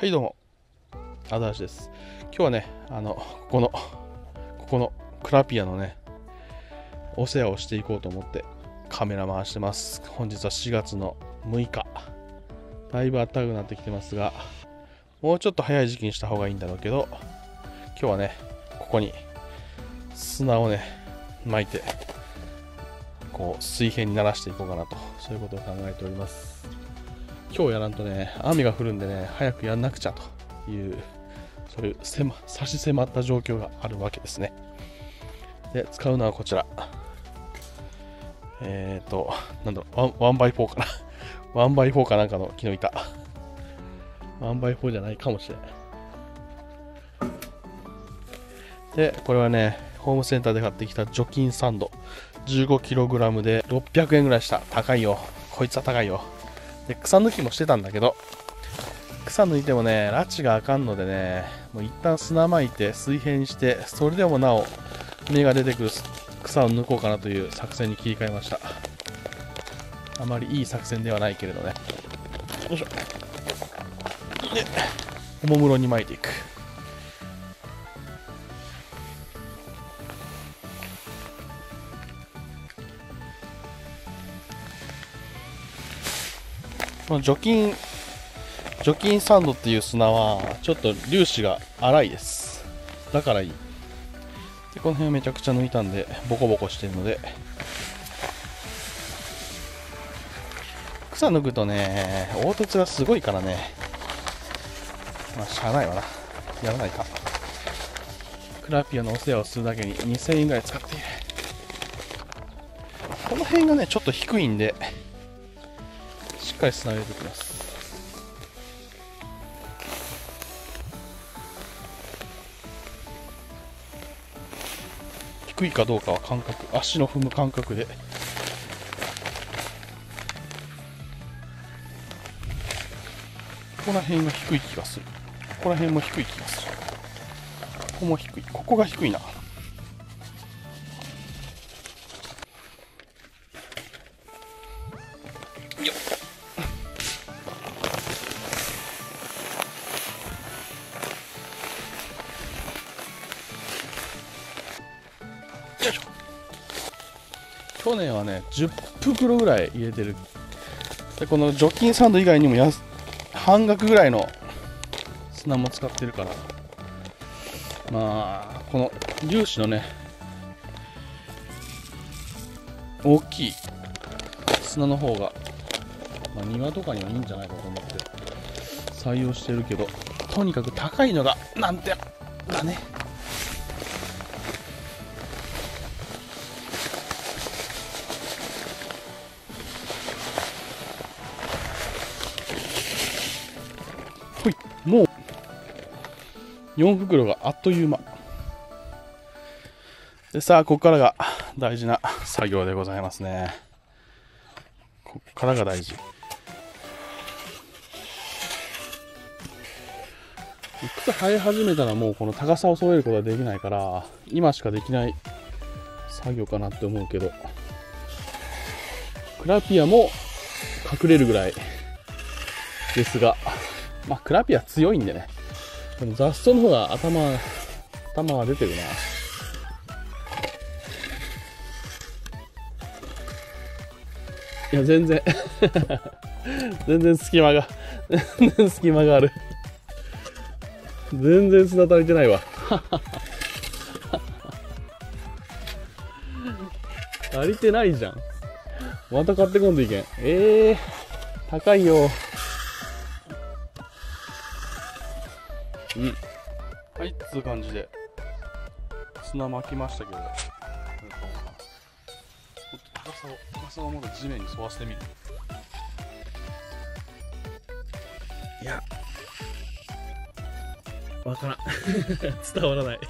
はいどうも、あだしです。今日はね、あの、ここの、ここのクラピアのね、お世話をしていこうと思ってカメラ回してます。本日は4月の6日。だいぶ暖かくなってきてますが、もうちょっと早い時期にした方がいいんだろうけど、今日はね、ここに砂をね、巻いて、こう水平にならしていこうかなと、そういうことを考えております。今日やらんとね、雨が降るんでね、早くやんなくちゃという、そういう差し迫った状況があるわけですね。で、使うのはこちら。えっ、ー、と、なんだろう、1x4 かな。1x4 かなんかの木の板。1x4 じゃないかもしれない。で、これはね、ホームセンターで買ってきた除菌サンド。15kg で600円ぐらいした。高いよ。こいつは高いよ。で草抜きもしてたんだけど草抜いてもね拉致があかんのでねもう一旦砂まいて水平にしてそれでもなお芽が出てくる草を抜こうかなという作戦に切り替えました。あまりいい作戦ではないけれどね。よいしょ。でおもむろに巻いていく。この除菌除菌サンドっていう砂はちょっと粒子が粗いです。だからいい。でこの辺めちゃくちゃ抜いたんでボコボコしてるので。草抜くとね凹凸がすごいからね。まあしゃあないわな。やらないか。クラピアのお世話をするだけに2000円ぐらい使っている。この辺がねちょっと低いんでしっかり砂入れておきます。低いかどうかは感覚足の踏む感覚で。ここら辺が低い気がする。ここら辺も低い気がする。ここも低い。ここが低いな。去年はね10袋ぐらい入れてる。でこの除菌サンド以外にもや半額ぐらいの砂も使ってるから。まあこの粒子のね大きい砂の方が、まあ、庭とかにはいいんじゃないかと思って採用してるけどとにかく高いのが難点だね。4袋があっという間。でさあここからが大事な作業でございますね。ここからが大事。草生え始めたらもうこの高さを揃えることはできないから今しかできない作業かなって思うけどクラピアも隠れるぐらいですがまあ、クラピア強いんでね。でも雑草の方が頭、頭は出てるな。いや、全然、全然隙間が、全然隙間がある。全然砂足りてないわ。足りてないじゃん。また買ってこんといけん。ええー、高いよ。うん。はい、つう感じで、砂巻きましたけど、もっと高さを、高さをまだ地面に沿わせてみる。いや、わからん。伝わらない。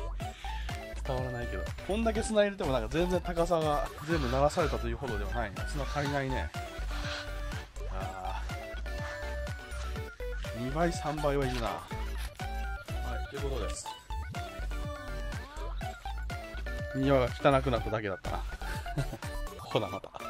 伝わらないけど、こんだけ砂入れてもなんか全然高さが全部鳴らされたというほどではないね。砂足りないね。あ2倍、3倍はいるな。はい、ということです。庭が汚くなっただけだったな。ほな、また。